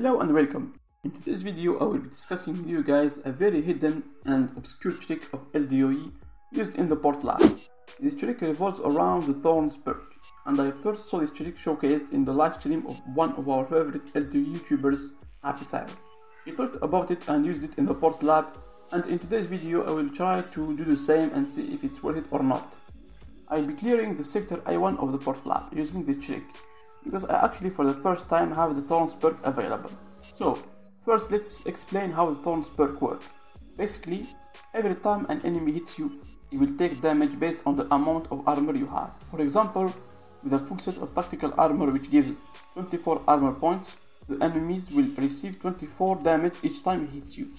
Hello and welcome. In today's video I will be discussing with you guys a very hidden and obscure trick of LDOE used in the port lab. This trick revolves around the Thorns perk and I first saw this trick showcased in the live stream of one of our favorite LDOE YouTubers, Happy Sire. He talked about it and used it in the port lab and in today's video I will try to do the same and see if it's worth it or not. I'll be clearing the sector A1 of the port lab using this trick because I actually for the first time have the Thorns perk available. So, first let's explain how the Thorns perk work. Basically, every time an enemy hits you, you will take damage based on the amount of armor you have. For example, with a full set of tactical armor which gives 24 armor points, the enemies will receive 24 damage each time he hits you.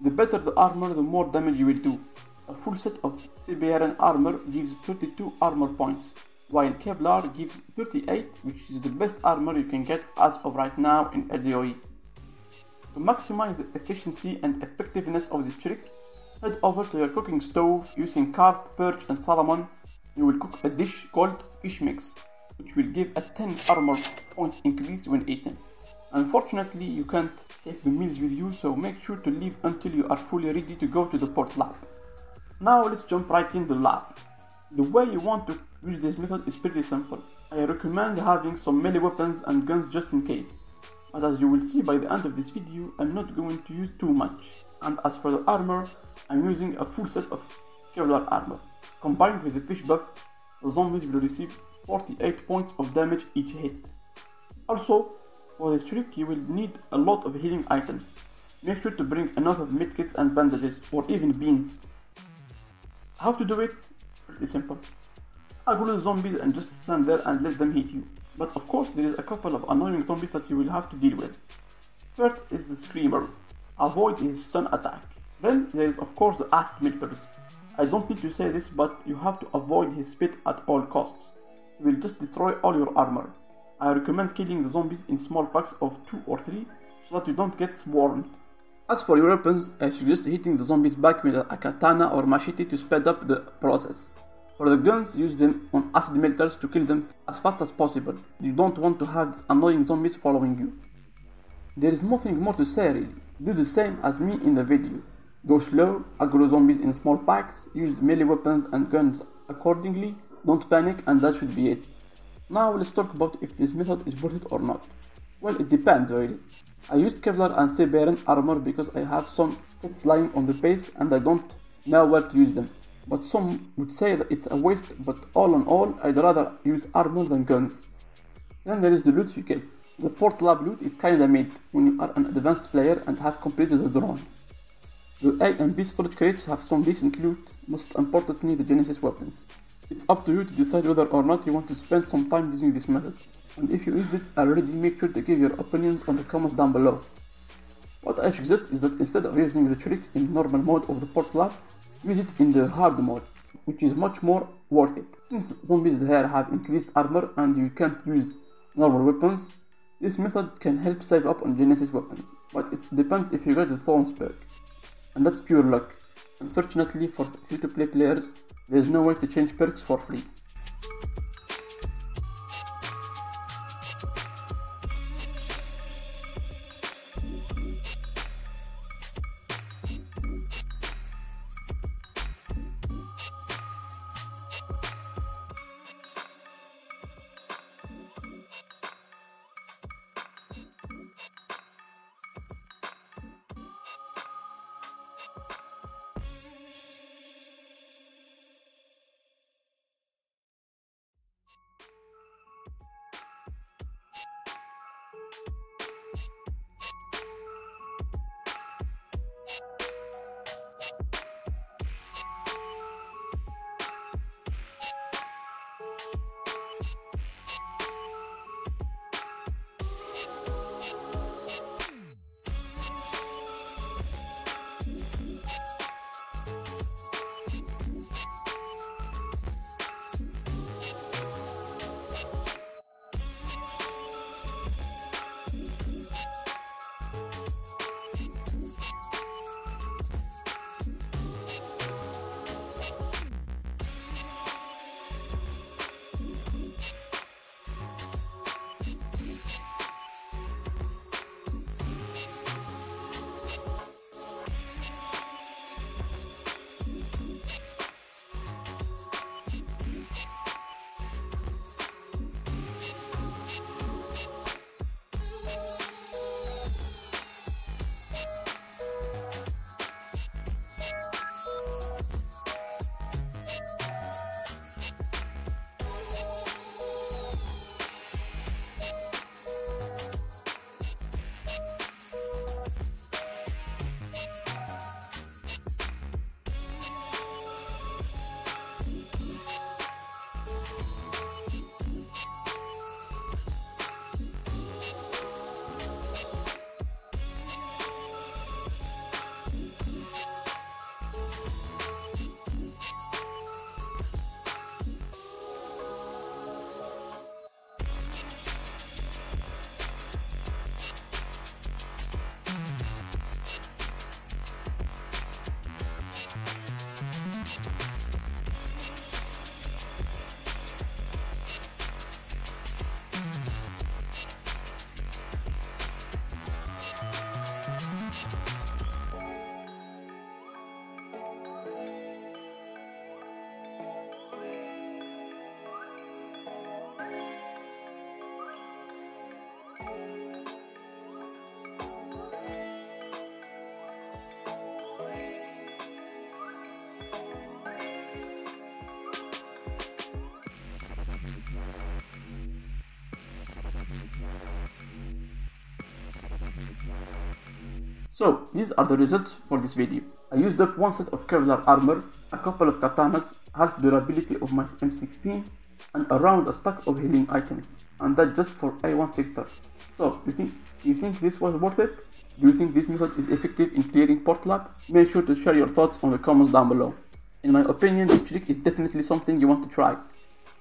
The better the armor, the more damage you will do. A full set of Siberian armor gives 32 armor points, while Kevlar gives 38, which is the best armor you can get as of right now in LDOE. To maximize the efficiency and effectiveness of this trick, head over to your cooking stove using carp, perch and salmon. You will cook a dish called fish mix, which will give a 10 armor points increase when eaten. Unfortunately, you can't take the meals with you, so make sure to leave until you are fully ready to go to the port lab. Now let's jump right in the lab. The way you want to use this method is pretty simple. I recommend having some melee weapons and guns just in case. But as you will see by the end of this video, I'm not going to use too much. And as for the armor, I'm using a full set of Kevlar armor. Combined with the fish buff, the zombies will receive 48 points of damage each hit. Also, for this trick you will need a lot of healing items. Make sure to bring enough of medkits and bandages, or even beans. How to do it? Pretty simple. I the zombies and just stand there and let them hit you. But of course there is a couple of annoying zombies that you will have to deal with. First is the Screamer. Avoid his stun attack. Then there is of course the Acid Melters. I don't need to say this but you have to avoid his spit at all costs. He will just destroy all your armor. I recommend killing the zombies in small packs of 2 or 3 so that you don't get swarmed. As for your weapons, I suggest hitting the zombies back with a katana or machete to speed up the process. For the guns, use them on acid melters to kill them as fast as possible. You don't want to have these annoying zombies following you. There is nothing more to say really. Do the same as me in the video. Go slow, aggro zombies in small packs, use melee weapons and guns accordingly, don't panic and that should be it. Now let's talk about if this method is worth it or not. Well, it depends really. I used Kevlar and Siberian armor because I have some sets lying on the base and I don't know where to use them. But some would say that it's a waste, but all in all, I'd rather use armor than guns. Then there is the loot you get. The port lab loot is kinda mid when you are an advanced player and have completed the drone. The A and B storage crates have some decent loot, most importantly the Genesis weapons. It's up to you to decide whether or not you want to spend some time using this method. And if you used it already, make sure to give your opinions on the comments down below. What I suggest is that instead of using the trick in normal mode of the port lab, use it in the hard mode, which is much more worth it. Since zombies here have increased armor and you can't use normal weapons, this method can help save up on Genesis weapons, but it depends if you get the Thorns perk. And that's pure luck. Unfortunately for free-to-play players, there is no way to change perks for free. So, these are the results for this video. I used up one set of Kevlar armor, a couple of katanas, half durability of my M16, and around a stack of healing items, and that just for A1 sector. So, you think, you think this was worth it? Do you think this method is effective in clearing port lab? Make sure to share your thoughts on the comments down below. In my opinion, this trick is definitely something you want to try.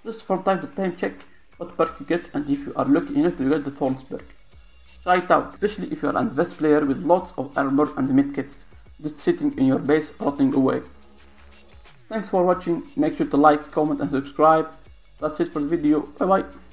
Just for time to time check what perk you get and if you are lucky enough to get the Thorns it out, especially if you are an advanced player with lots of armor and medkits, just sitting in your base rotting away. Thanks for watching, make sure to like, comment and subscribe. That's it for the video, bye bye.